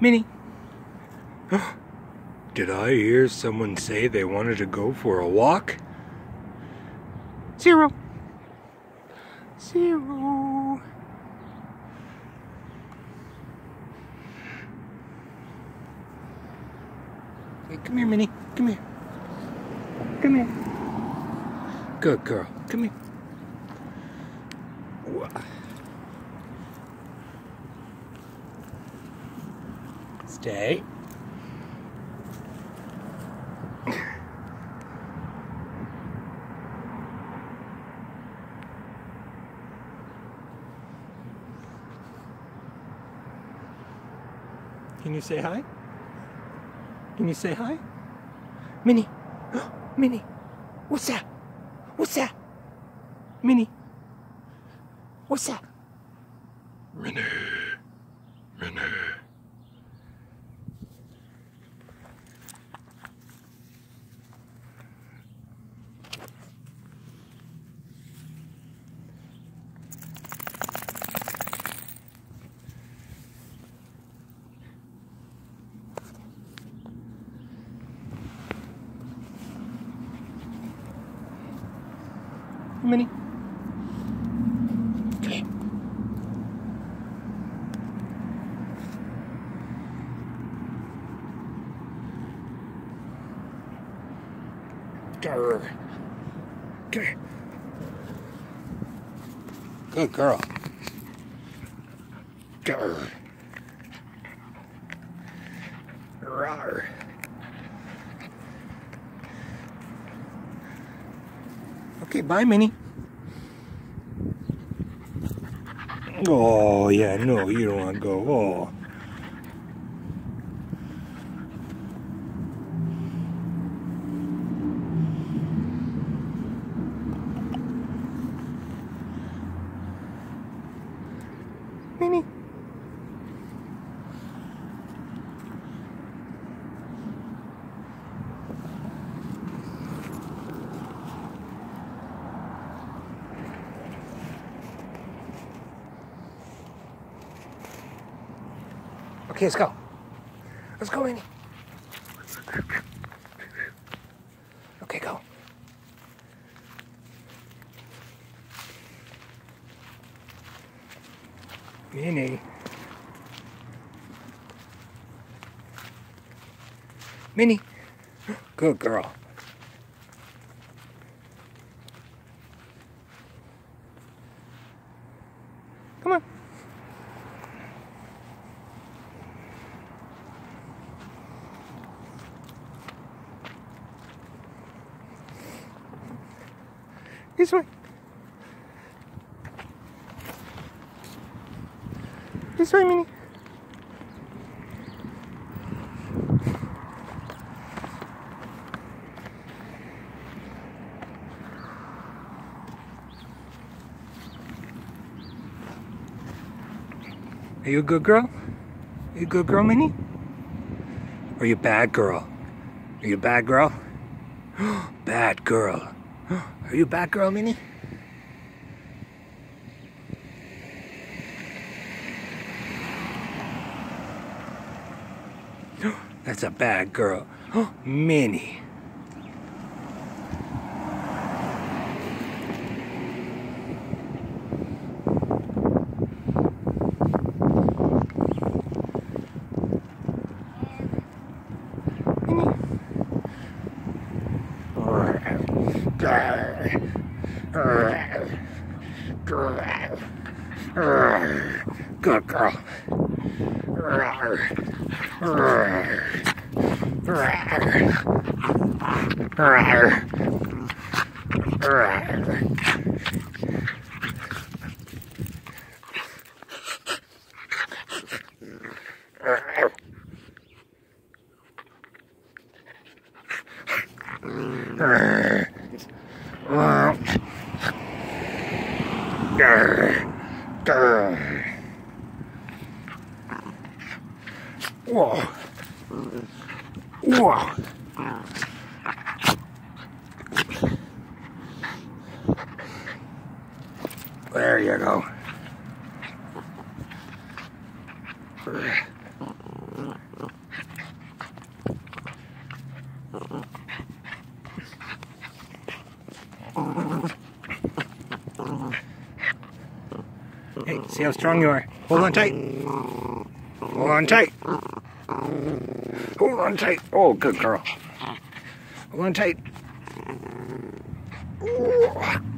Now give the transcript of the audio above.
Minnie. Did I hear someone say they wanted to go for a walk? Zero. Zero. Hey, come here, Minnie. Come here. Come here. Good girl. Come here. Stay. Can you say hi? Can you say hi? Minnie. Minnie. What's that? What's that? Minnie. What's that? Minnie. Minnie. Minnie. Good girl. Grr. Rawr. Okay, bye, Minnie. Oh, yeah, no, you don't want to go. Oh. Minnie. Okay, let's go. Let's go, Minnie. Okay, go. Minnie. Minnie. Good girl. This way. This way, Minnie. Are you a good girl? Are you a good girl, Minnie? Or are you a bad girl? Are you a bad girl? bad girl. Are you a bad girl, Minnie? That's a bad girl. Minnie. Good girl. Whoa. Whoa. There you go. Hey, see how strong you are. Hold on tight. Hold on tight. Hold on tight. Oh, good girl. Hold on tight. Ooh.